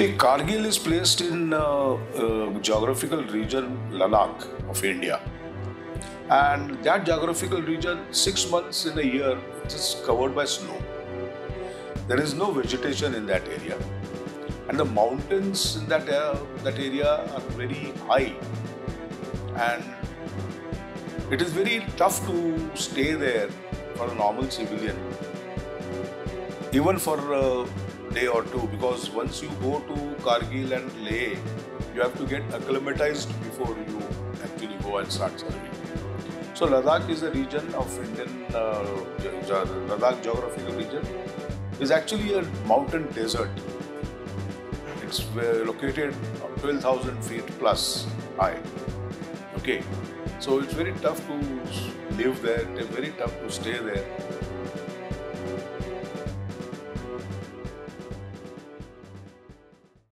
See, Kargil is placed in uh, uh, geographical region Ladakh of India. And that geographical region, six months in a year, it is covered by snow. There is no vegetation in that area. And the mountains in that, uh, that area are very high. And it is very tough to stay there for a normal civilian, even for a day or two, because once you go to Kargil and Leh, you have to get acclimatized before you actually go and start serving. So Ladakh is a region of Indian uh, Ladakh geographical region is actually a mountain desert. It's located 12,000 feet plus high. Okay, so it's very tough to live there. It's very tough to stay there.